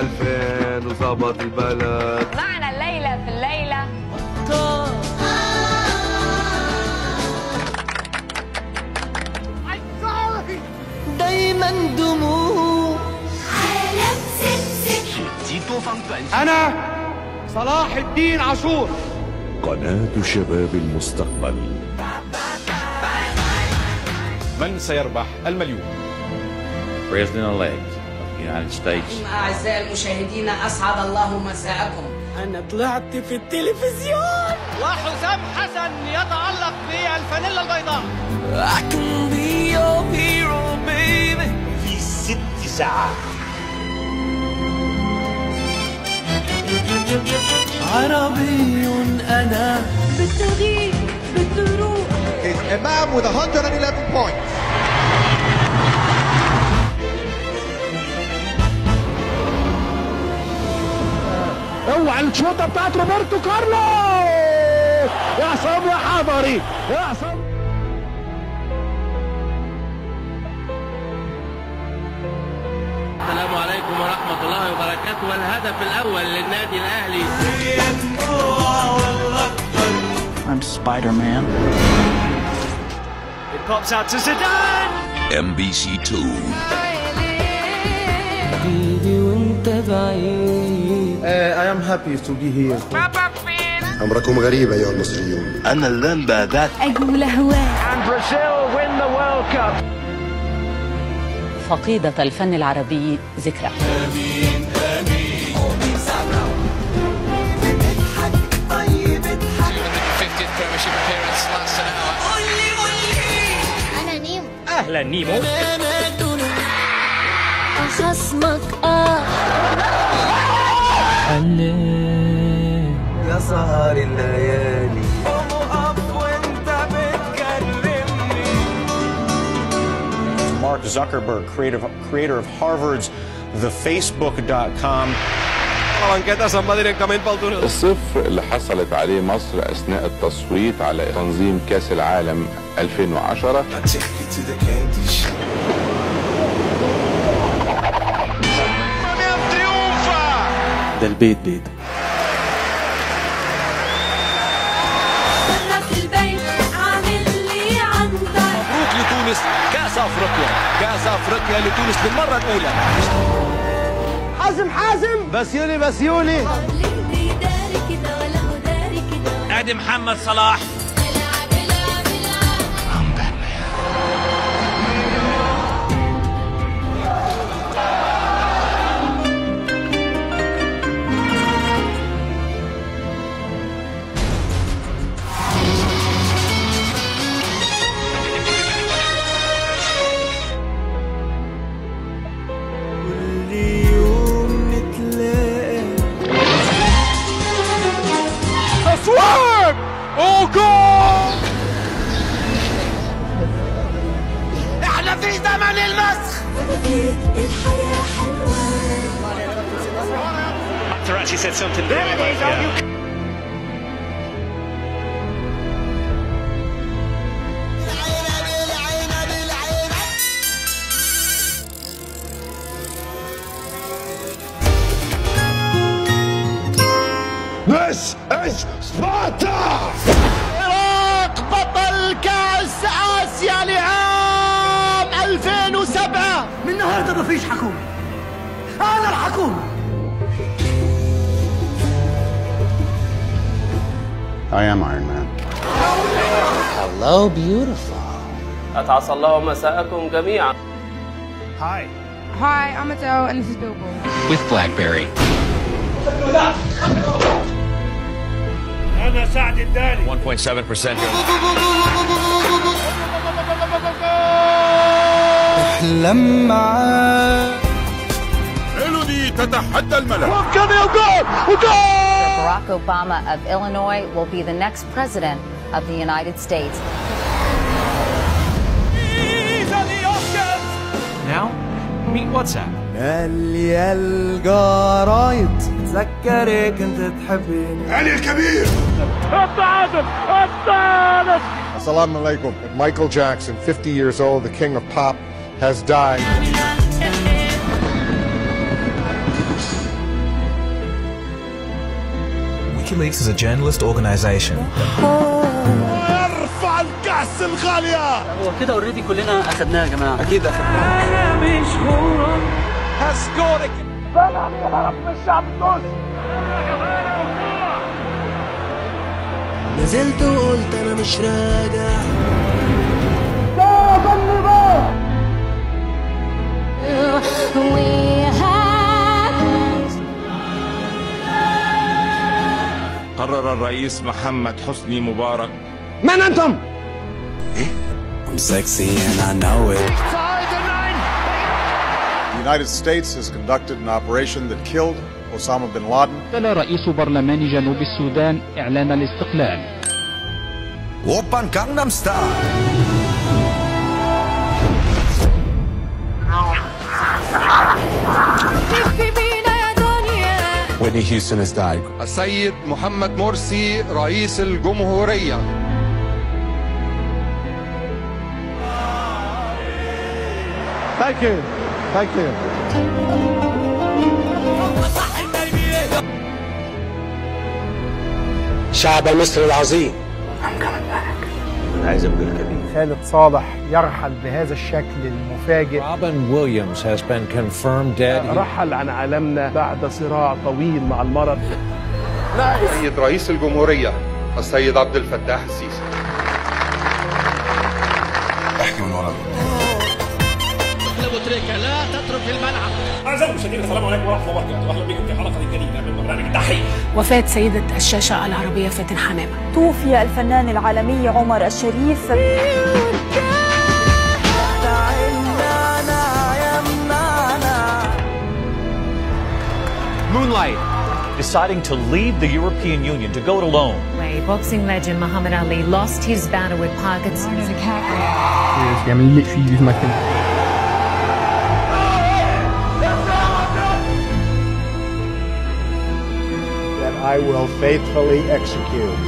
2000 وظبط البلد. معنا الليلة في الليلة. دايما دموع. أنا صلاح الدين عاشور. قناة شباب المستقبل. من سيربح المليون؟ President-elect United States أعزائي المشاهدين أسعد الله مساءكم. أنا طلعت في التلفزيون. وحسام حسن يتألق في الفانيلا البيضاء. I can be your hero baby. في ست ساعات. عربي أنا. بالتغيير بالدروب إمام with 111 points الشوطه بتاعت روبرتو كارلوس! يا عصام يا حضري! يا عصام! السلام عليكم ورحمة الله وبركاته. والهدف الأول للنادي الأهلي. I'm Spider-Man. It pops out to Zidane! MBC2 happy to be here. أمركم غريب أيها المصريون. أنا اللمبة ذات أقول هواء and Brazil win the World Cup. فقيدة الفن العربي ذكرى. أنا نيم أهلا نيمو. خصمك الليل. يا سهر الليالي. Mark Zuckerberg, creator of, creator of Harvard's TheFacebook.com. البنكات اسمها ديركتامين بال تونس الصفر اللي حصلت عليه مصر أثناء التصويت على تنظيم كأس العالم 2010 ده البيت بيت. في البيت عامل لي عنتر. مبروك لتونس كأس أفريقيا. كأس أفريقيا لتونس للمرة الأولى. حازم حازم. بسيوني بسيوني. ليه داري كده ولا هو داري كده. نادي محمد صلاح. في زمن المسخ الحياة حلوة Tarachi said something very right This is Sparta! مفيش حكومة أنا الحكومة I am Iron Man Hello beautiful أتعصى الله مساءكم جميعا Hi. Hi, I'm Adele and this is Billboard. with BlackBerry. أنا سعد الداني 1.7% احلم معاك ميلودي تتحدى الملل كم يا جول وجول Barack Obama of Illinois will be the next president of the United States. Now, meet WhatsApp. قال يا الجرايد تذكري كنت تحبيني علي الكبير التعادل الثالث Assalamu alaikum. Michael Jackson, 50 years old, the king of pop, has died. WikiLeaks is a journalist organization. ارفع الكاس الغالية هو كده اوريدي كلنا أخدناها يا جماعة أكيد أخدناها أنا مش هورم بلعب يا الشعب التونسي نزلت وقلت أنا مش راجع قرر الرئيس محمد حسني مبارك من أنتم؟ I'm sexy and I know it. The United States has conducted an operation that killed Osama bin Laden. تلا رئيس برلمان جنوب السودان إعلان الاستقلال. Oppan Gangnam Style. Houston has died. السيد محمد مرسي رئيس الجمهورية Thank you. Thank you. شعب مصر العظيم عايز ابقى الكبير. خالد صالح يرحل بهذا الشكل المفاجئ. Robin Williams has been confirmed dead. رحل عن عالمنا بعد صراع طويل مع المرض. السيد رئيس الجمهورية السيد عبد الفتاح السيسي. احكي من ورا ابو تريكه لا تترك الملعب. أعزائي المشاهدين السلام عليكم ورحمة الله وبركاته. أهلا بكم في حلقة جديدة من برنامج الدحيح. وفاة سيدة الشاشة العربية فاتن حمامة. توفي الفنان العالمي عمر الشريف. Moonlight, deciding to leave the European Union to go it alone. Boxing legend Muhammad Ali lost his battle with Parkinson's. I will faithfully execute.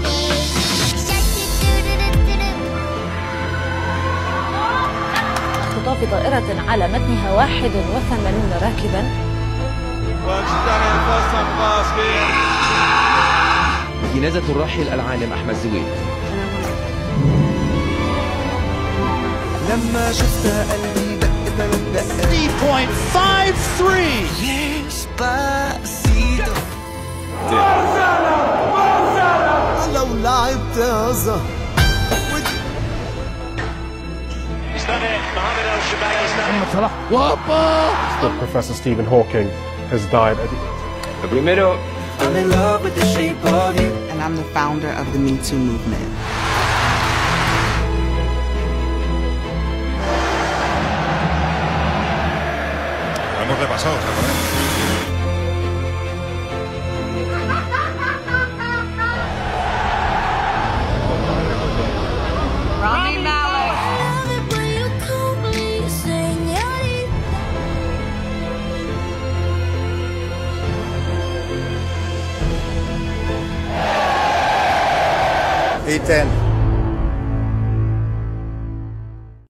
خطاف طائرة على متنها 81 راكبا. جنازة الراحل العالم أحمد زويل. لما شفت قلبي دق دق دق. 3.53 Despacito لو لعبت يا زهر That Professor Stephen Hawking has died at Primero, I'm in love with the shape of you And I'm the founder of the Me Too movement. Lo hemos repasado, ¿os acordáis? 10.